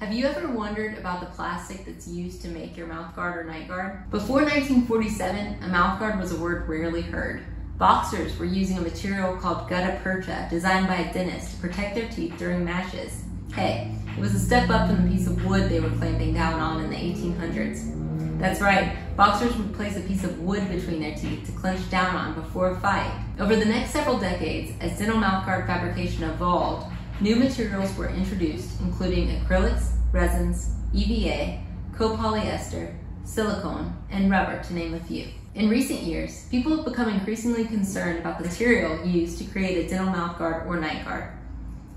Have you ever wondered about the plastic that's used to make your mouth guard or night guard? Before 1947, a mouth guard was a word rarely heard. Boxers were using a material called gutta percha, designed by a dentist to protect their teeth during mashes. Hey, it was a step up from the piece of wood they were clamping down on in the 1800s. That's right, boxers would place a piece of wood between their teeth to clench down on before a fight. Over the next several decades, as dental mouth guard fabrication evolved, New materials were introduced, including acrylics, resins, EVA, copolyester, silicone, and rubber, to name a few. In recent years, people have become increasingly concerned about the material used to create a dental mouth guard or night guard.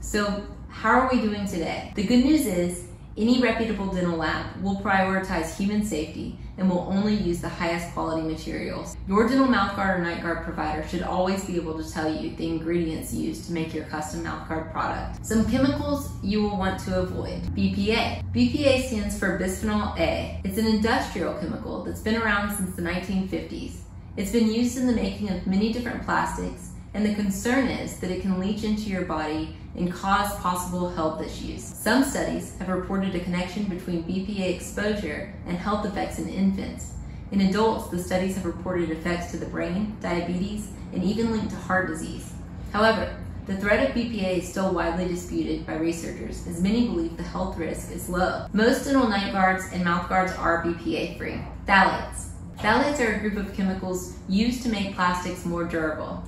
So, how are we doing today? The good news is any reputable dental lab will prioritize human safety and will only use the highest quality materials. Your dental mouthguard or night guard provider should always be able to tell you the ingredients used to make your custom mouthguard product. Some chemicals you will want to avoid. BPA. BPA stands for bisphenol A. It's an industrial chemical that's been around since the 1950s. It's been used in the making of many different plastics and the concern is that it can leach into your body and cause possible health issues. Some studies have reported a connection between BPA exposure and health effects in infants. In adults, the studies have reported effects to the brain, diabetes, and even linked to heart disease. However, the threat of BPA is still widely disputed by researchers, as many believe the health risk is low. Most dental night guards and mouth guards are BPA free. Phthalates. Phthalates are a group of chemicals used to make plastics more durable.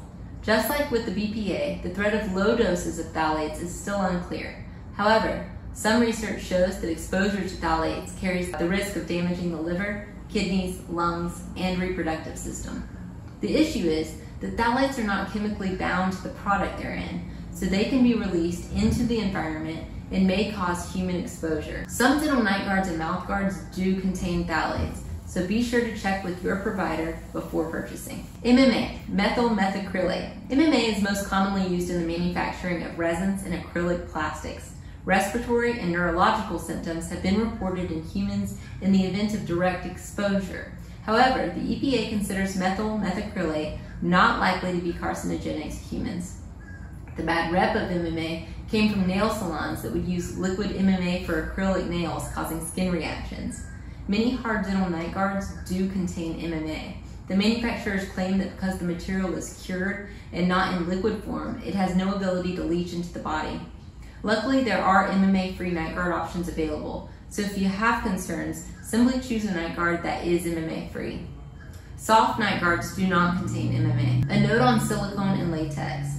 Just like with the BPA, the threat of low doses of phthalates is still unclear. However, some research shows that exposure to phthalates carries the risk of damaging the liver, kidneys, lungs, and reproductive system. The issue is that phthalates are not chemically bound to the product they're in, so they can be released into the environment and may cause human exposure. Some dental night guards and mouth guards do contain phthalates, so be sure to check with your provider before purchasing. MMA, methyl methacrylate. MMA is most commonly used in the manufacturing of resins and acrylic plastics. Respiratory and neurological symptoms have been reported in humans in the event of direct exposure. However, the EPA considers methyl methacrylate not likely to be carcinogenic to humans. The bad rep of MMA came from nail salons that would use liquid MMA for acrylic nails, causing skin reactions. Many hard dental night guards do contain MMA. The manufacturers claim that because the material is cured and not in liquid form, it has no ability to leach into the body. Luckily, there are MMA-free night guard options available, so if you have concerns, simply choose a night guard that is MMA-free. Soft night guards do not contain MMA. A note on silicone and latex.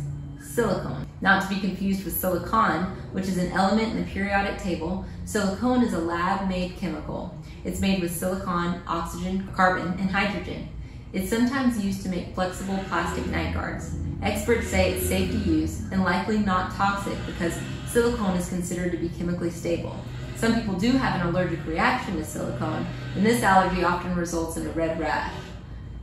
Silicone, not to be confused with silicon, which is an element in the periodic table. Silicone is a lab-made chemical. It's made with silicon, oxygen, carbon, and hydrogen. It's sometimes used to make flexible plastic night guards. Experts say it's safe to use and likely not toxic because silicone is considered to be chemically stable. Some people do have an allergic reaction to silicone, and this allergy often results in a red rash.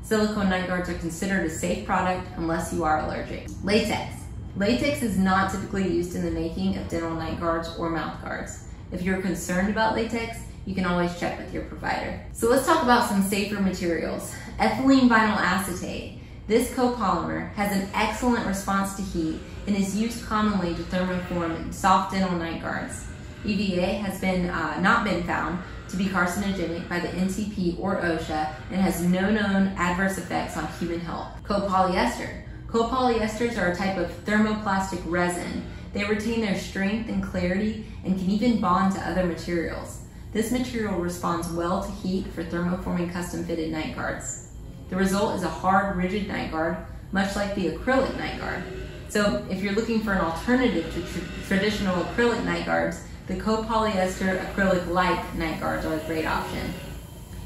Silicone night guards are considered a safe product unless you are allergic. Latex. Latex is not typically used in the making of dental night guards or mouth guards. If you're concerned about latex, you can always check with your provider. So let's talk about some safer materials. Ethylene vinyl acetate. This copolymer has an excellent response to heat and is used commonly to thermoform soft dental night guards. EVA has been uh, not been found to be carcinogenic by the NTP or OSHA and has no known adverse effects on human health. Copolyester. Copolyesters are a type of thermoplastic resin. They retain their strength and clarity and can even bond to other materials. This material responds well to heat for thermoforming custom fitted night guards. The result is a hard, rigid night guard, much like the acrylic night guard. So if you're looking for an alternative to tr traditional acrylic night guards, the copolyester acrylic-like night guards are a great option.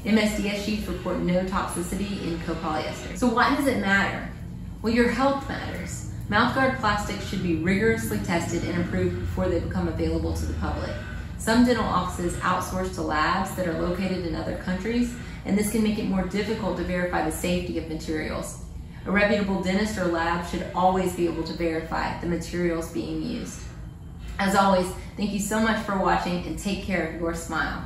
MSDS sheets report no toxicity in copolyester. So why does it matter? Well, your health matters. Mouthguard plastics should be rigorously tested and approved before they become available to the public. Some dental offices outsource to labs that are located in other countries, and this can make it more difficult to verify the safety of materials. A reputable dentist or lab should always be able to verify the materials being used. As always, thank you so much for watching and take care of your smile.